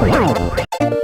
Wow.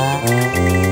Música